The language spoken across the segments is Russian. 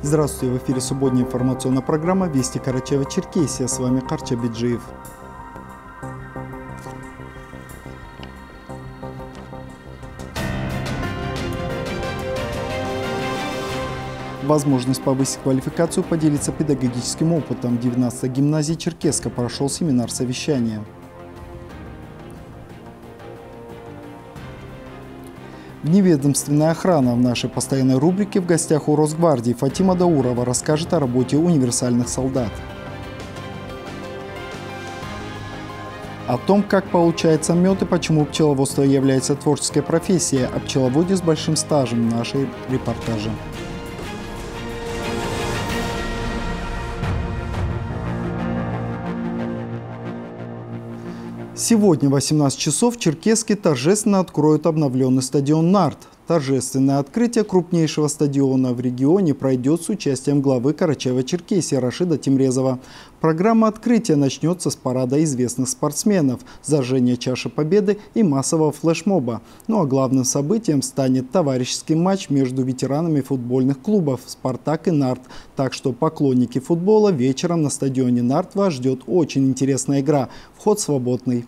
Здравствуйте, в эфире субботняя информационная программа «Вести Карачева-Черкесия». С вами Карча Биджиев. Возможность повысить квалификацию, поделиться педагогическим опытом. 19 гимназии Черкеска прошел семинар совещания. Вневедомственная охрана в нашей постоянной рубрике «В гостях у Росгвардии» Фатима Даурова расскажет о работе универсальных солдат. О том, как получается мед и почему пчеловодство является творческой профессией, о пчеловоде с большим стажем в нашей репортаже. Сегодня в 18 часов в Черкеске торжественно откроют обновленный стадион «Нарт». Торжественное открытие крупнейшего стадиона в регионе пройдет с участием главы Карачаева-Черкесии Рашида Тимрезова. Программа открытия начнется с парада известных спортсменов, зажжения чаши победы и массового флешмоба. Ну а главным событием станет товарищеский матч между ветеранами футбольных клубов «Спартак» и «Нарт». Так что поклонники футбола вечером на стадионе «Нарт» вас ждет очень интересная игра. Вход свободный.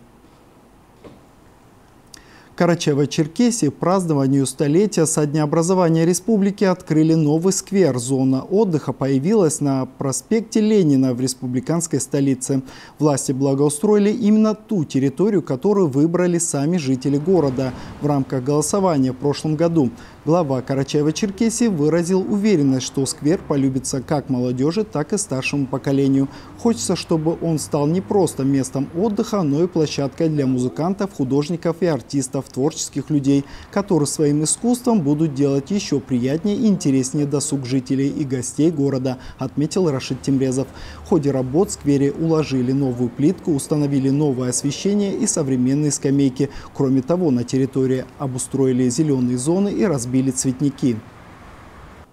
Карачаево-Черкесии празднованию столетия со дня образования республики открыли новый сквер. Зона отдыха появилась на проспекте Ленина в республиканской столице. Власти благоустроили именно ту территорию, которую выбрали сами жители города в рамках голосования в прошлом году. Глава Карачаева-Черкесии выразил уверенность, что сквер полюбится как молодежи, так и старшему поколению. Хочется, чтобы он стал не просто местом отдыха, но и площадкой для музыкантов, художников и артистов, творческих людей, которые своим искусством будут делать еще приятнее и интереснее досуг жителей и гостей города, отметил Рашид Тимрезов. В ходе работ в сквере уложили новую плитку, установили новое освещение и современные скамейки. Кроме того, на территории обустроили зеленые зоны и разбили разбили цветники.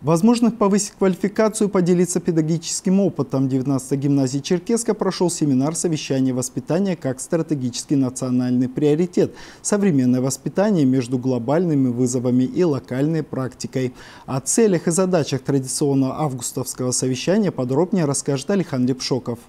Возможность повысить квалификацию поделиться педагогическим опытом. 19-й гимназии Черкеска прошел семинар совещания воспитания как стратегический национальный приоритет. Современное воспитание между глобальными вызовами и локальной практикой. О целях и задачах традиционного августовского совещания подробнее расскажет Александр Пшоков.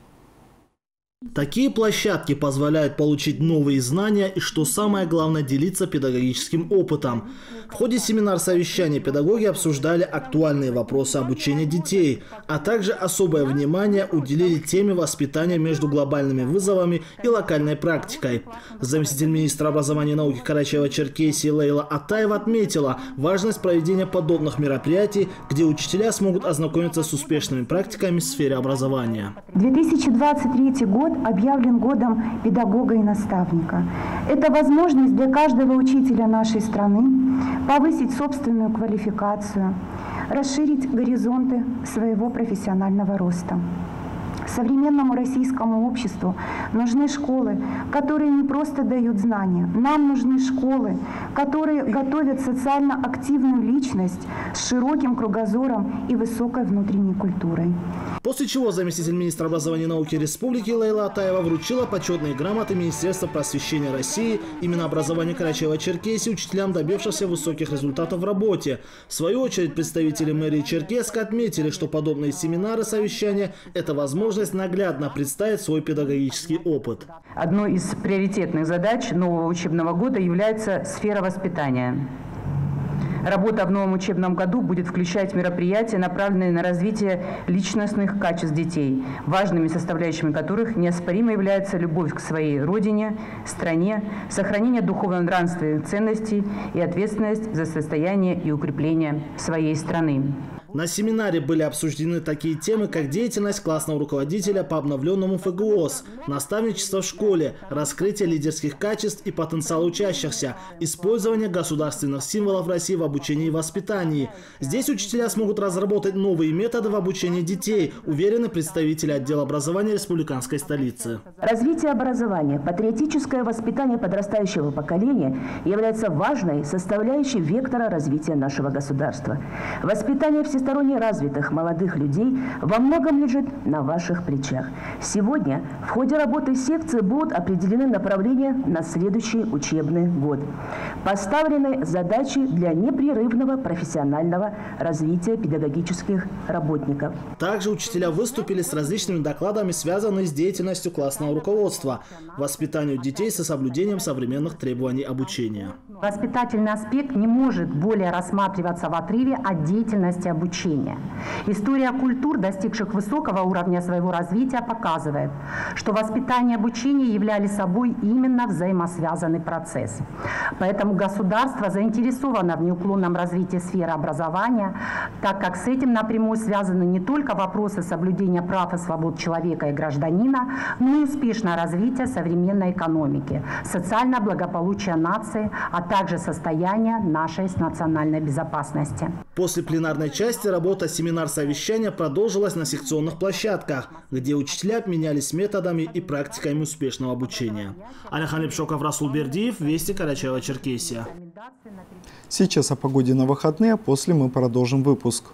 Такие площадки позволяют получить новые знания и, что самое главное, делиться педагогическим опытом. В ходе семинар-совещания педагоги обсуждали актуальные вопросы обучения детей, а также особое внимание уделили теме воспитания между глобальными вызовами и локальной практикой. Заместитель министра образования и науки Карачаева-Черкесии Лейла Атаева отметила важность проведения подобных мероприятий, где учителя смогут ознакомиться с успешными практиками в сфере образования. 2023 год год объявлен годом педагога и наставника. Это возможность для каждого учителя нашей страны повысить собственную квалификацию, расширить горизонты своего профессионального роста. Современному российскому обществу нужны школы, которые не просто дают знания. Нам нужны школы, которые готовят социально активную личность с широким кругозором и высокой внутренней культурой. После чего заместитель министра образования и науки Республики Лейла Атаева вручила почетные грамоты Министерства просвещения России именно образования Карачаева-Черкесии учителям, добившихся высоких результатов в работе. В свою очередь представители мэрии Черкеска отметили, что подобные семинары, совещания – это возможность наглядно представить свой педагогический опыт. Одной из приоритетных задач нового учебного года является сфера воспитания. Работа в новом учебном году будет включать мероприятия, направленные на развитие личностных качеств детей, важными составляющими которых неоспоримо является любовь к своей родине, стране, сохранение духовно-нравственных ценностей и ответственность за состояние и укрепление своей страны. На семинаре были обсуждены такие темы, как деятельность классного руководителя по обновленному ФГОС, наставничество в школе, раскрытие лидерских качеств и потенциала учащихся, использование государственных символов России в обучении и воспитании. Здесь учителя смогут разработать новые методы в обучении детей, уверены представители отдела образования республиканской столицы. Развитие образования, патриотическое воспитание подрастающего поколения является важной составляющей вектора развития нашего государства. Воспитание все всесторонне развитых молодых людей во многом лежит на ваших плечах. Сегодня в ходе работы секции будут определены направления на следующий учебный год. Поставлены задачи для непрерывного профессионального развития педагогических работников. Также учителя выступили с различными докладами, связанными с деятельностью классного руководства, воспитанию детей со соблюдением современных требований обучения. Воспитательный аспект не может более рассматриваться в отрыве от деятельности обучения. История культур, достигших высокого уровня своего развития, показывает, что воспитание и обучение являли собой именно взаимосвязанный процесс. Поэтому государство заинтересовано в неуклонном развитии сферы образования, так как с этим напрямую связаны не только вопросы соблюдения прав и свобод человека и гражданина, но и успешное развитие современной экономики, социальное благополучие нации, а также состояние нашей национальной безопасности. После пленарной части работа семинар-совещания продолжилась на секционных площадках, где учителя обменялись методами и практиками успешного обучения. Алихан Лепшоков, Расул Бердиев, Вести Карачаева-Черкесия. Сейчас о погоде на выходные, а после мы продолжим выпуск.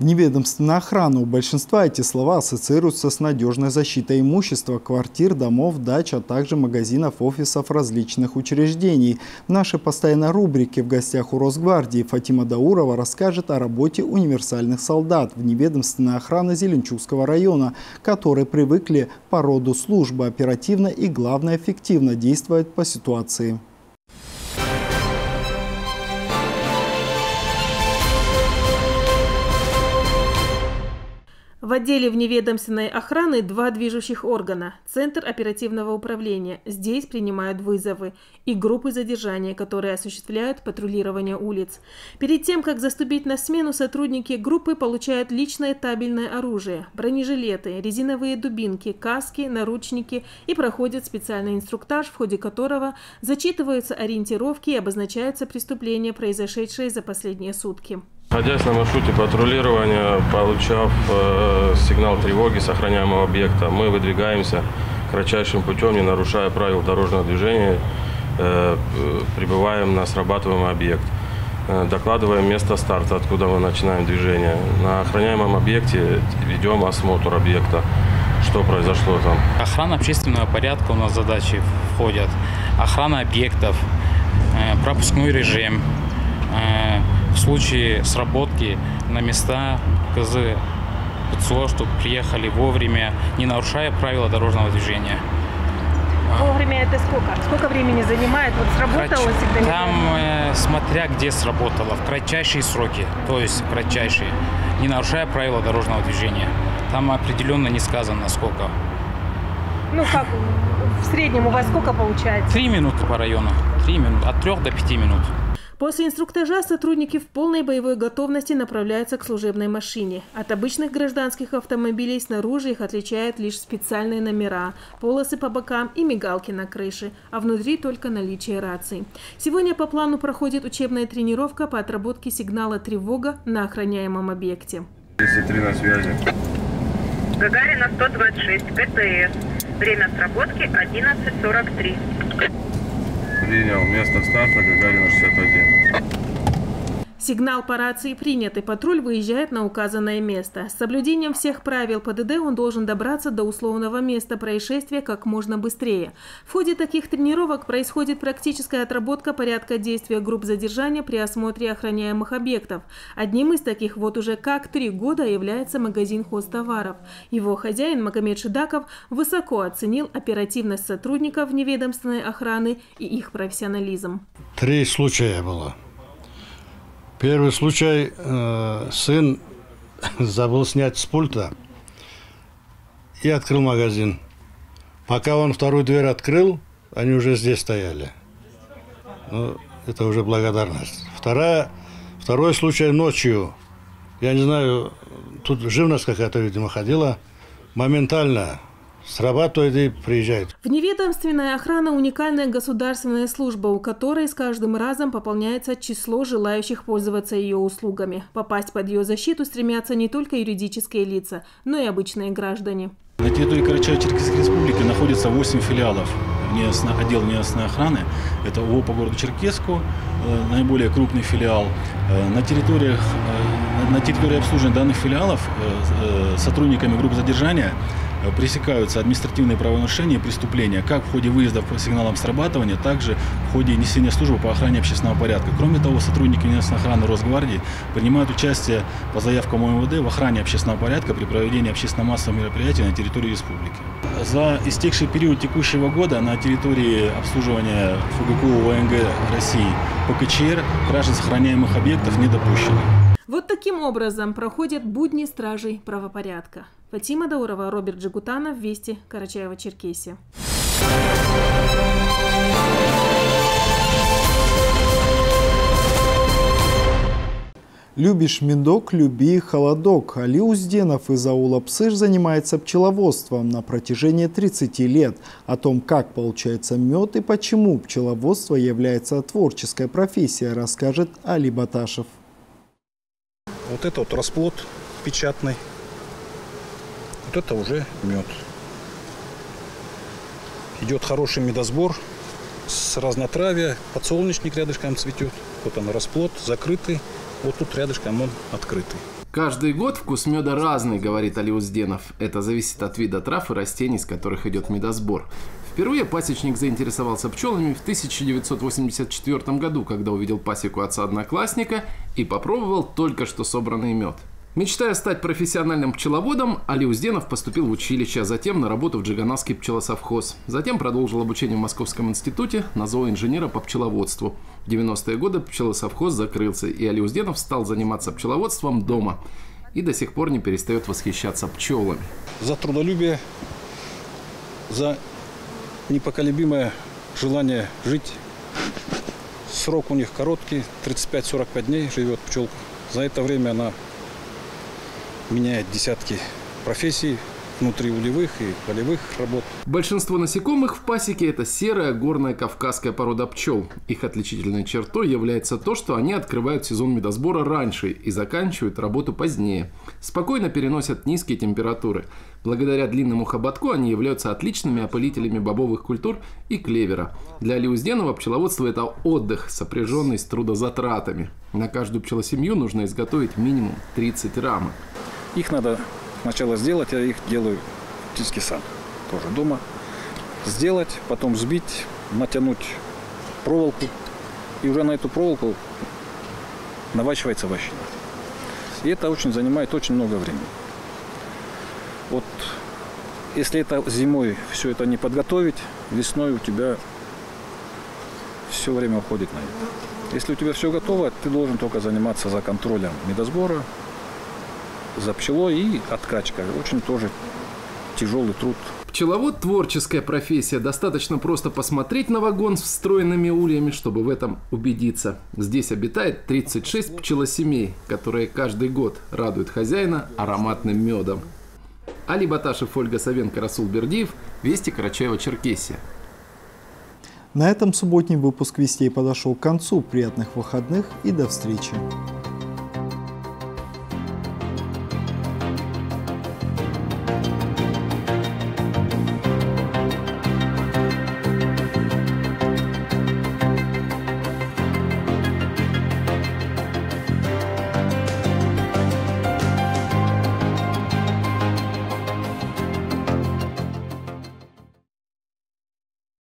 Неведомственная охрана. У большинства эти слова ассоциируются с надежной защитой имущества, квартир, домов, дач, а также магазинов, офисов различных учреждений. В нашей постоянной рубрике «В гостях у Росгвардии» Фатима Даурова расскажет о работе универсальных солдат в неведомственной охране Зеленчукского района, которые привыкли по роду службы оперативно и, главное, эффективно действовать по ситуации. В отделе вневедомственной охраны два движущих органа – Центр оперативного управления. Здесь принимают вызовы. И группы задержания, которые осуществляют патрулирование улиц. Перед тем, как заступить на смену, сотрудники группы получают личное табельное оружие – бронежилеты, резиновые дубинки, каски, наручники и проходят специальный инструктаж, в ходе которого зачитываются ориентировки и обозначаются преступления, произошедшие за последние сутки. Находясь на маршруте патрулирования, получав э, сигнал тревоги с охраняемого объекта, мы выдвигаемся кратчайшим путем, не нарушая правил дорожного движения, э, прибываем на срабатываемый объект. Э, докладываем место старта, откуда мы начинаем движение. На охраняемом объекте ведем осмотр объекта, что произошло там. Охрана общественного порядка у нас задачи входят. Охрана объектов, э, пропускной режим, э, в случае сработки на места КЗ ПЦО, чтобы приехали вовремя, не нарушая правила дорожного движения. Вовремя это сколько? Сколько времени занимает? Вот сработало Крач... всегда? Там, э, смотря где сработало, в кратчайшие сроки, то есть кратчайшие, не нарушая правила дорожного движения. Там определенно не сказано, сколько. Ну как, в среднем у вас сколько получается? Три минуты по району. Три минуты. От трех до пяти минут. После инструктажа сотрудники в полной боевой готовности направляются к служебной машине. От обычных гражданских автомобилей снаружи их отличают лишь специальные номера, полосы по бокам и мигалки на крыше, а внутри только наличие раций. Сегодня по плану проходит учебная тренировка по отработке сигнала тревога на охраняемом объекте. 33 на связи. Гагарина 126, КТС. Время сработки 11.43. Принял место старта Гагарина 61. Сигнал по рации принят, и патруль выезжает на указанное место. С соблюдением всех правил ПДД он должен добраться до условного места происшествия как можно быстрее. В ходе таких тренировок происходит практическая отработка порядка действия групп задержания при осмотре охраняемых объектов. Одним из таких вот уже как три года является магазин хозтоваров. Его хозяин Магомед Шидаков высоко оценил оперативность сотрудников неведомственной охраны и их профессионализм. Три случая было. Первый случай, э, сын забыл снять с пульта и открыл магазин. Пока он вторую дверь открыл, они уже здесь стояли. Ну, это уже благодарность. Вторая, второй случай ночью. Я не знаю, тут живность какая-то, видимо, ходила. Моментально срабатывает и приезжает. Вневедомственная охрана – уникальная государственная служба, у которой с каждым разом пополняется число желающих пользоваться ее услугами. Попасть под ее защиту стремятся не только юридические лица, но и обычные граждане. На территории Карачаево-Черкесской республики находится 8 филиалов внеостно, отдел внеостной охраны. Это ООО по городу Черкеску, э, наиболее крупный филиал. Э, на, территориях, э, на территории обслуживания данных филиалов сотрудниками групп задержания пресекаются административные правонарушения и преступления, как в ходе выезда по сигналам срабатывания, так же в ходе несения службы по охране общественного порядка. Кроме того, сотрудники местной охраны Росгвардии принимают участие по заявкам ОМВД в охране общественного порядка при проведении общественно-массовых мероприятий на территории республики. За истекший период текущего года на территории обслуживания ФГКУ ВНГ России ПКЧР кражи сохраняемых объектов не допущены. Вот таким образом проходят будни стражей правопорядка. Фатима Даурова, Роберт Джигутанов, Вести, Карачаево-Черкесия. Любишь медок, люби холодок. Али Узденов из аула Псыш занимается пчеловодством на протяжении 30 лет. О том, как получается мед и почему пчеловодство является творческой профессией, расскажет Али Баташев. Вот это вот расплод печатный. Вот это уже мед. Идет хороший медосбор с разнотравия. Подсолнечник рядышком цветет. Вот он расплод, закрытый. Вот тут рядышком он открытый. Каждый год вкус меда разный, говорит Алиузденов. Это зависит от вида трав и растений, из которых идет медосбор. Впервые пасечник заинтересовался пчелами в 1984 году, когда увидел пасеку отца-одноклассника и попробовал только что собранный мед. Мечтая стать профессиональным пчеловодом, Али Узденов поступил в училище, а затем на работу в Джиганасский пчелосовхоз. Затем продолжил обучение в Московском институте на зооинженера по пчеловодству. В 90-е годы пчелосовхоз закрылся, и Али Узденов стал заниматься пчеловодством дома. И до сих пор не перестает восхищаться пчелами. За трудолюбие, за непоколебимое желание жить. Срок у них короткий, 35-45 дней живет пчелка. За это время она меняет десятки профессий, внутриулевых и полевых работ. Большинство насекомых в пасеке – это серая горная кавказская порода пчел. Их отличительной чертой является то, что они открывают сезон медосбора раньше и заканчивают работу позднее. Спокойно переносят низкие температуры. Благодаря длинному хоботку они являются отличными опылителями бобовых культур и клевера. Для Алиузденова пчеловодство – это отдых, сопряженный с трудозатратами. На каждую пчелосемью нужно изготовить минимум 30 рамок. Их надо сначала сделать, я их делаю практически сам, тоже дома. Сделать, потом сбить, натянуть проволоку. И уже на эту проволоку навачивается вощина. И это очень занимает очень много времени. Вот если это зимой все это не подготовить, весной у тебя все время уходит на это. Если у тебя все готово, ты должен только заниматься за контролем медосбора, за пчелой и откачка. Очень тоже тяжелый труд. Пчеловод – творческая профессия. Достаточно просто посмотреть на вагон с встроенными ульями, чтобы в этом убедиться. Здесь обитает 36 пчелосемей, которые каждый год радуют хозяина ароматным медом. Али Баташев, Ольга Савенко, Расул Бердиев. Вести Карачаева-Черкесия. На этом субботний выпуск «Вестей» подошел к концу. Приятных выходных и до встречи.